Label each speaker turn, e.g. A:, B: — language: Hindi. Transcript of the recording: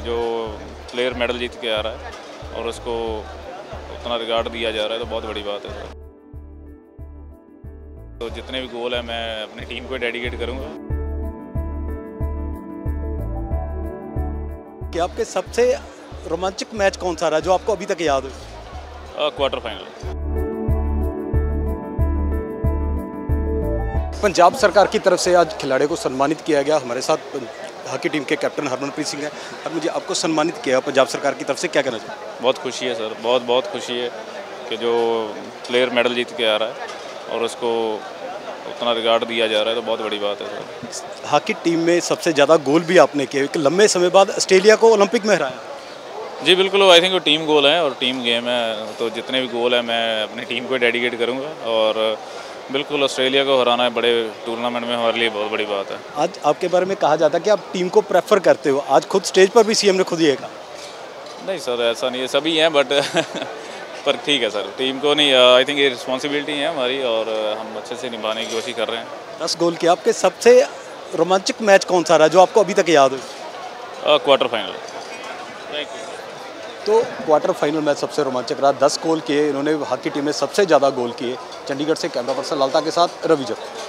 A: जो प्लेयर मेडल जीत के आ रहा है और उसको उतना रिगार्ड दिया जा रहा है तो बहुत बड़ी बात है सर। तो जितने भी गोल हैं मैं अपनी टीम को डेडिकेट करूँगा।
B: कि आपके सबसे रोमांचक मैच कौन सा रहा जो आपको अभी तक याद हो?
A: क्वार्टर फाइनल
B: पंजाब सरकार की तरफ़ से आज खिलाड़ियों को सम्मानित किया गया हमारे साथ हॉकी टीम के कैप्टन हरमनप्रीत सिंह है। और मुझे आपको सम्मानित किया पंजाब सरकार की तरफ़ से क्या कहना चाहिए
A: बहुत खुशी है सर बहुत बहुत खुशी है कि जो प्लेयर मेडल जीत के आ रहा है और उसको उतना रिगार्ड दिया जा रहा है तो बहुत बड़ी बात है सर।
B: हॉकी टीम में सबसे ज़्यादा गोल भी आपने किए एक लंबे समय बाद ऑस्ट्रेलिया को ओलंपिक में हराया।
A: जी बिल्कुल आई थिंक वो टीम गोल है और टीम गेम है तो जितने भी गोल हैं मैं अपनी टीम को डेडिकेट करूँगा और बिल्कुल ऑस्ट्रेलिया को हराना है बड़े टूर्नामेंट में हमारे लिए बहुत बड़ी बात है।
B: आज आपके बारे में कहा जाता है कि आप टीम को प्रेफर करते हो। आज खुद स्टेज पर भी सीएम ने खुद ये कहा
A: नहीं सर ऐसा नहीं है सभी हैं बट पर ठीक है सर टीम को नहीं आई थिंक ये रिस्पॉन्सिबिलिटी है हमारी और हम अच्छे से निभाने की कोशिश कर रहे हैं।
B: दस गोल किया आपके सबसे रोमांचक मैच कौन सा रहा जो आपको अभी तक याद हो?
A: क्वार्टर फाइनल थैंक यू
B: तो क्वार्टर फाइनल मैच सबसे रोमांचक रहा। दस गोल किए। इन्होंने हॉकी टीम में सबसे ज़्यादा गोल किए। चंडीगढ़ से कैमरा पर्सन लालता के साथ रवि जट